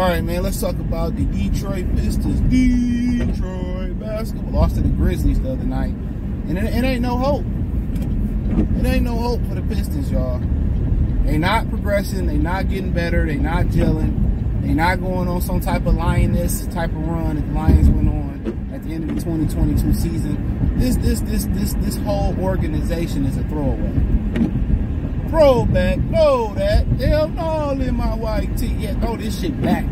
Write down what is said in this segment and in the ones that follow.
All right, man, let's talk about the Detroit Pistons. Detroit basketball lost to the Grizzlies the other night. And it, it ain't no hope. It ain't no hope for the Pistons, y'all. They not progressing. They not getting better. They not gelling. They not going on some type of lioness type of run that the Lions went on at the end of the 2022 season. This this this this this whole organization is a throwaway. Throwback, know that. Hell no, in my white tee. Yeah, throw this shit back.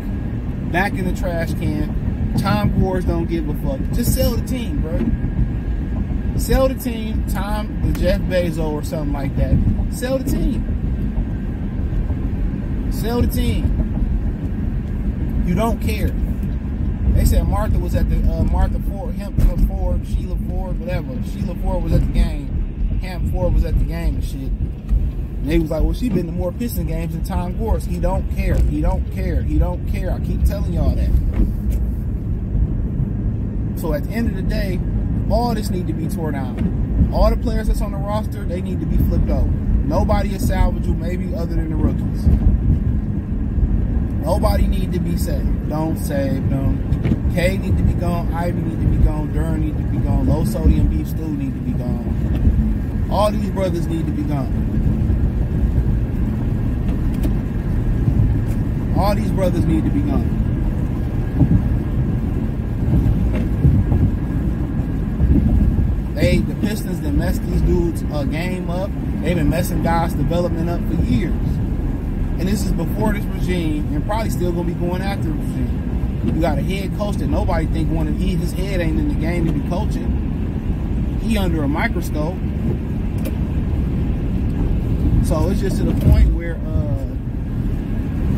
Back in the trash can. Tom Gores don't give a fuck. Just sell the team, bro. Sell the team, Tom, Jeff Bezos or something like that. Sell the team. Sell the team. You don't care. They said Martha was at the uh, Martha Ford, Hemp Ford, Sheila Ford, whatever. Sheila Ford was at the game. Hemp Ford was at the game and shit. And they was like, well, she been to more Piston games than Tom Gores. He don't care. He don't care. He don't care. I keep telling y'all that. So at the end of the day, all this need to be torn down. All the players that's on the roster, they need to be flipped over. Nobody is salvageable, maybe other than the rookies. Nobody need to be saved. Don't save them. Cade need to be gone. Ivy need to be gone. Duren need to be gone. Low sodium beef stew need to be gone. All these brothers need to be gone. All these brothers need to be gone. They, the Pistons, that messed these dudes a game up. They've been messing guys' development up for years. And this is before this regime, and probably still gonna be going after the regime. You got a head coach that nobody think want to eat. His head ain't in the game to be coaching. He under a microscope. So it's just to the point where uh,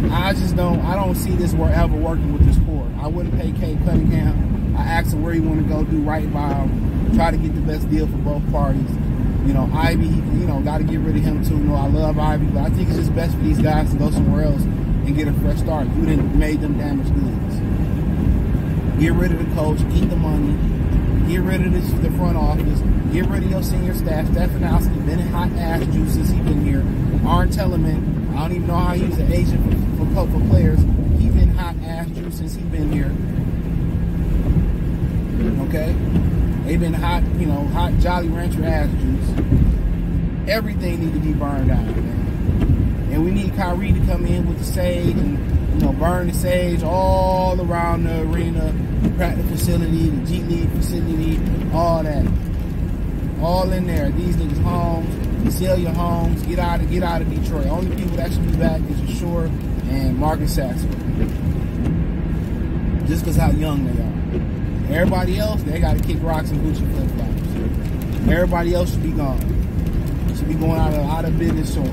I just don't. I don't see this ever working with this court. I wouldn't pay Cade Cunningham. I asked him where he want to go do right by him, try to get the best deal for both parties. You know, Ivy, you know, got to get rid of him too. You know, I love Ivy, but I think it's just best for these guys to go somewhere else and get a fresh start. You didn't made them damaged goods. Get rid of the coach, eat the money, get rid of this, the front office, get rid of your senior staff. Stefanski been in hot ass juice since he been here. Arn Tellem, I don't even know how he's an agent for, for, for players. He been hot ass juice since he been here. Okay? They've been hot, you know, hot Jolly Rancher ass juice. Everything need to be burned out, man. And we need Kyrie to come in with the sage and, you know, burn the sage all around the arena, the practice facility, the G League facility, all that. All in there. These niggas homes, sell your homes, get out of get out of Detroit. Only people that should be back is Ausar and Marcus Sasser. Just because how young they are. Everybody else, they got to kick rocks and Gucci flip flops. Everybody else should be gone. Should be going out of out of business store.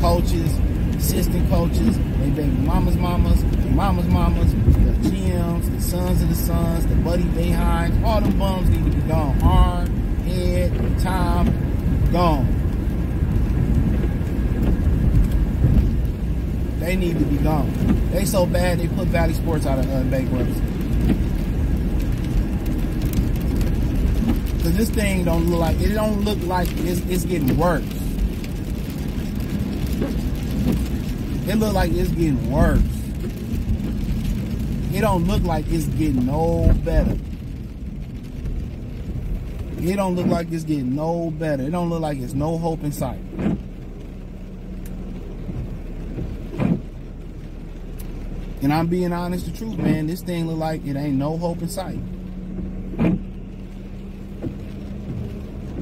Coaches, assistant coaches, they baby mamas, mamas, mamas, mamas, the GMs, the sons of the sons, the buddy behind, all them bums need to be gone. Arn, Ed, Tom, gone. They need to be gone. They so bad they put Bally Sports out of uh, bankruptcy. Cause this thing don't look like it don't look like it's, it's getting worse. It look like it's getting worse. It don't look like it's getting no better. It don't look like it's getting no better. It don't look like it's no hope in sight. And I'm being honest, the truth, man. This thing look like it ain't no hope in sight.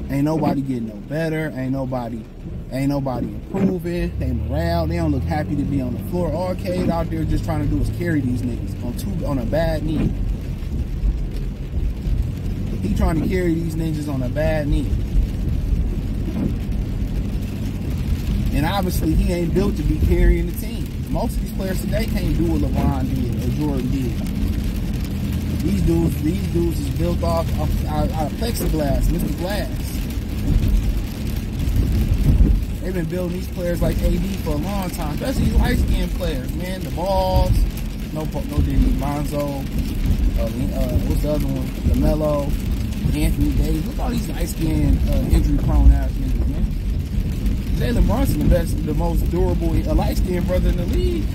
Ain't nobody getting no better. Ain't nobody, ain't nobody improving. They morale. They don't look happy to be on the floor. Arcade out there just trying to do is carry these niggas on two on a bad knee. Trying to carry these ninjas on a bad knee. And obviously he ain't built to be carrying the team. Most of these players today can't do what LeBron did or Jordan did. These dudes, these dudes is built off, off out, of plexiglass, Mr. Glass. They've been building these players like AD for a long time, especially these light skinned players, man. The balls, no, no Lonzo, uh, uh, what's the other one? LaMelo, Anthony Davis. Look at all these light skinned, uh, injury prone ass niggas, man. Jalen Brunson, the best, the most durable, a light skinned brother in the league.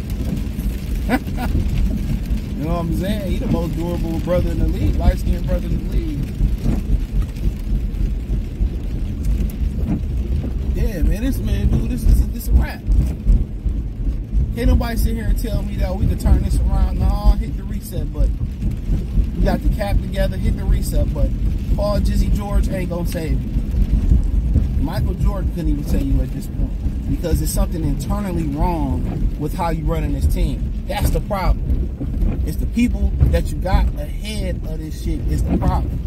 you know what I'm saying? He the most durable brother in the league, light skinned brother in the league. Yeah, man, this man, dude, this is this, a wrap. Can't nobody sit here and tell me that we can turn this around. No, hit the reset button. We got the cap together, hit the reset button. Paul Jizzy George ain't gonna save you. Michael Jordan couldn't even save you at this point because there's something internally wrong with how you running this team. That's the problem. It's the people that you got ahead of this shit is the problem.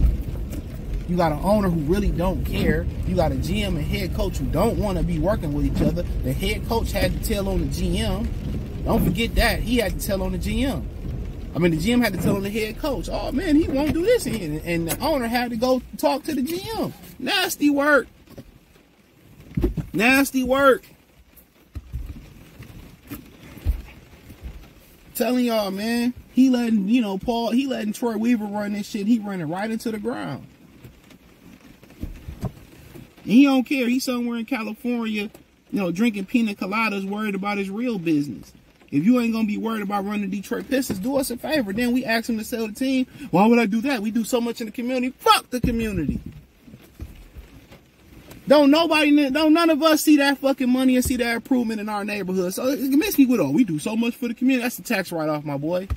You got an owner who really don't care. You got a GM and head coach who don't want to be working with each other. The head coach had to tell on the GM. Don't forget that. He had to tell on the GM. I mean, the GM had to tell the head coach, oh man, he won't do this. And, and the owner had to go talk to the GM. Nasty work. Nasty work. Telling y'all, man, he letting, you know, Paul, he letting Troy Weaver run this shit. He running right into the ground. And he don't care. He's somewhere in California, you know, drinking pina coladas, worried about his real business. If you ain't gonna be worried about running Detroit Pistons, do us a favor. Then we ask him to sell the team. Why would I do that? We do so much in the community. Fuck the community. Don't nobody, don't none of us see that fucking money and see that improvement in our neighborhood. So it makes me with all. We do so much for the community. That's the tax write off, my boy.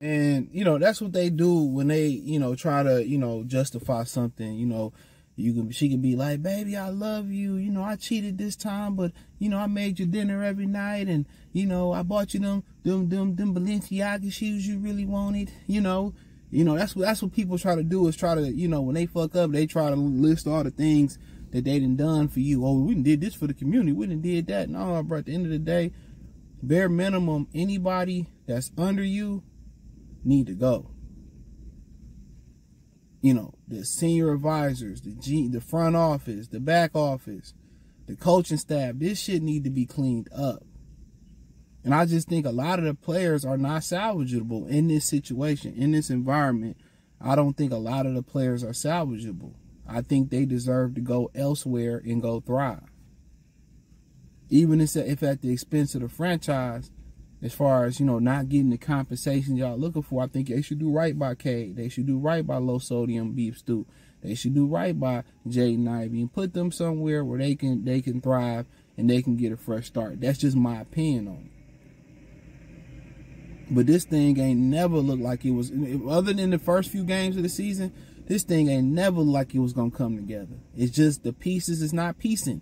And you know that's what they do when they, you know, try to, you know, justify something. You know, you can she can be like, baby, I love you. You know, I cheated this time, but you know, I made you dinner every night, and you know, I bought you them them them them Balenciaga shoes you really wanted. You know, you know that's what that's what people try to do is try to you know when they fuck up, they try to list all the things that they done done for you. Oh, we did this for the community. We done did that. No, bro. At the end of the day, bare minimum, anybody that's under you need to go you know, the senior advisors, the G, the front office, the back office, the coaching staff. This shit need to be cleaned up. And I just think a lot of the players are not salvageable in this situation, in this environment. I don't think a lot of the players are salvageable. I think they deserve to go elsewhere and go thrive. Even if at the expense of the franchise, as far as you know not getting the compensation y'all looking for i think they should do right by Cade. they should do right by low sodium beef stew. They should do right by Jaden Ivey and put them somewhere where they can they can thrive and they can get a fresh start. That's just my opinion on it. But this thing ain't never looked like it was other than the first few games of the season this thing ain't never like it was gonna come together. It's just the pieces is not piecing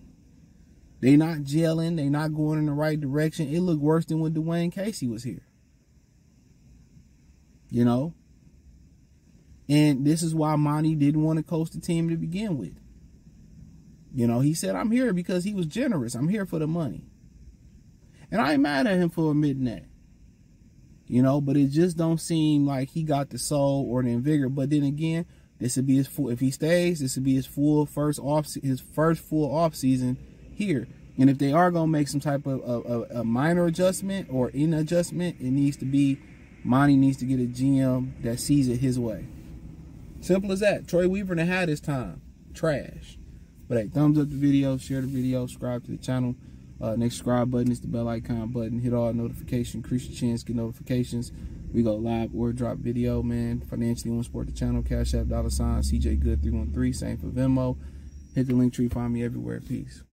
they not gelling. They not going in the right direction. It looked worse than when Dwane Casey was here. You know? And this is why Monty didn't want to coach the team to begin with. You know, he said, I'm here because he was generous. I'm here for the money. And I ain't mad at him for admitting that. You know, but it just don't seem like he got the soul or the vigor. But then again, this would be his full if he stays, this would be his full first off his first full off season here. And if they are going to make some type of a, a, minor adjustment or in adjustment, it needs to be Monty needs to get a GM that sees it his way. Simple as that. Troy Weaver done had his time. Trash. But hey, thumbs up the video, share the video, subscribe to the channel. Uh, next subscribe button is the bell icon button. Hit all notifications, increase your chance, get notifications. We go live or drop video, man. Financially want support the channel. Cash App, dollar sign, CJ Good 313. Same for Venmo. Hit the Linktree, find me everywhere. Peace.